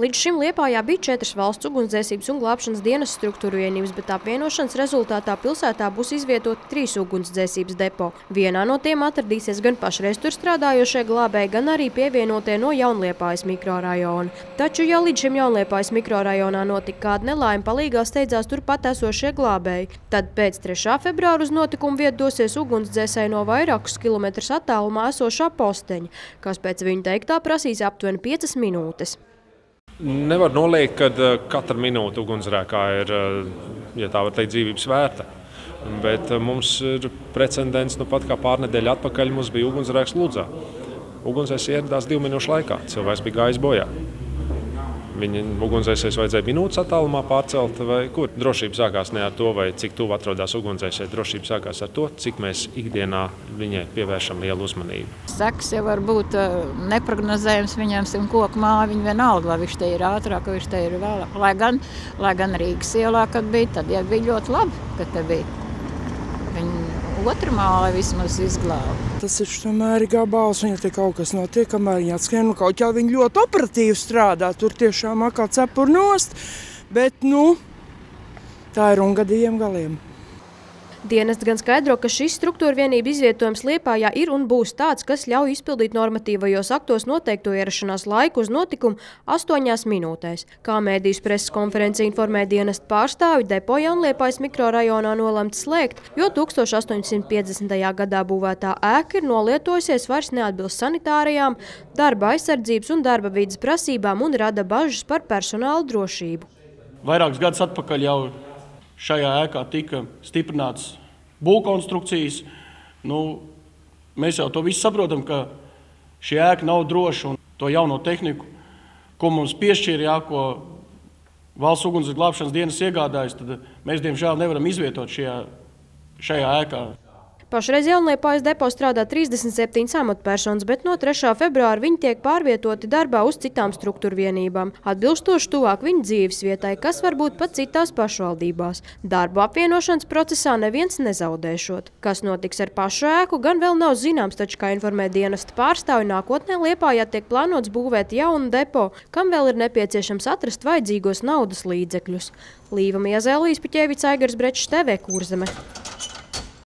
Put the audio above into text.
Līdz šim Liepājā bija četras valsts ugunsdzēsības un glābšanas dienas struktūru vienības, bet apvienošanas rezultātā pilsētā būs izvietoti trīs ugunsdzēsības depo. Vienā no tiem atradīsies gan pašreiz tur strādājošie glābēji, gan arī pievienotie no Jaunliepājas mikrorajona. Taču, ja līdz šim Jaunliepājas mikrorajonā notika kāda nelaime, palīgā steidzās turpat esošie glābēji. Tad pēc 3. februāra uz notikumu vietu dosies ugunsdzēsēji no vairākus kilometrus attālumā esošā posteņa, kas pēc viņa teiktā prasīs aptuveni 5 minūtes. Nevar noliekt, ka uh, katra minūte ugunsgrēkā ir uh, ja tā var teikt, dzīvības vērta. Bet uh, mums ir precedents, nu pat kā pārnedēļa atpakaļ mums bija ugunsgrēks Lūdzā. Ugunsgrēks ieradās divu minūšu laikā. Cilvēks bija gājis bojā. Viņa ugunsdzēsēs vajadzēja minūtes attālumā pārcelt, vai kur drošība sākās ne ar to, vai cik tuvu atrodas ugunsdzēsēji. Drošība sākās ar to, cik mēs ikdienā viņai pievēršam lielu uzmanību. Seks jau var būt neprognozējams viņam, un koku māja viņa vienalga, vai viņš te ir ātrāk, vai viņš te ir vēlāk. Lai gan, lai gan Rīgas ielā, kad bija, tad jau bija ļoti labi, ka te bija. Viņa otra māja vismaz izglāba. Tas ir tomēr gabals, ja te kaut kas notiek, kamēr viņi atskrien, nu kaut kā viņi ļoti operatīvi strādā, tur tiešām akā cepur nost, bet, nu, tā ir un gadījiem galiem. Dienests gan skaidro, ka šis struktūra vienība izvietojums Liepājā ir un būs tāds, kas ļauj izpildīt normatīvajos aktos noteikto ierašanās laiku uz notikumu astoņās minūtēs. Kā mēdījus preses konferenci informē dienesta pārstāvi, depo Jaunliepājas mikrorajonā nolemts slēgt, jo 1850. gadā būvētā ēka ir nolietojusies vairs neatbilst sanitārajām, darba aizsardzības un darba vidas prasībām un rada bažas par personāla drošību. Vairākus gadus atpakaļ jau šajā ēkā tika stiprināts būvkonstrukcijas. Nu, mēs jau to visu saprotam, ka šī ēka nav droša un to jauno tehniku, ko mums piešķīra, jā, ko valsts ugunsgrēku glābšanas dienas iegādājas, tad mēs diemžēl nevaram izvietot šajā, šajā ēkā. Pašreiz Jaunliepājas depo strādā 37 amatpersonas, bet no 3. februāra viņi tiek pārvietoti darbā uz citām struktūru vienībām, atbilstoši tuvāk viņu dzīves vietai, kas var būt pat citās pašvaldībās. Darbu apvienošanas procesā neviens nezaudēšot. Kas notiks ar pašu ēku, gan vēl nav zināms, taču, kā informē dienesta pārstāvi, nākotnē Liepājā tiek plānots būvēt jaunu depo, kam vēl ir nepieciešams atrast vajadzīgos naudas līdzekļus. Līva Miezēlīs Piķēvica Aigars Brečs TV Kurzeme.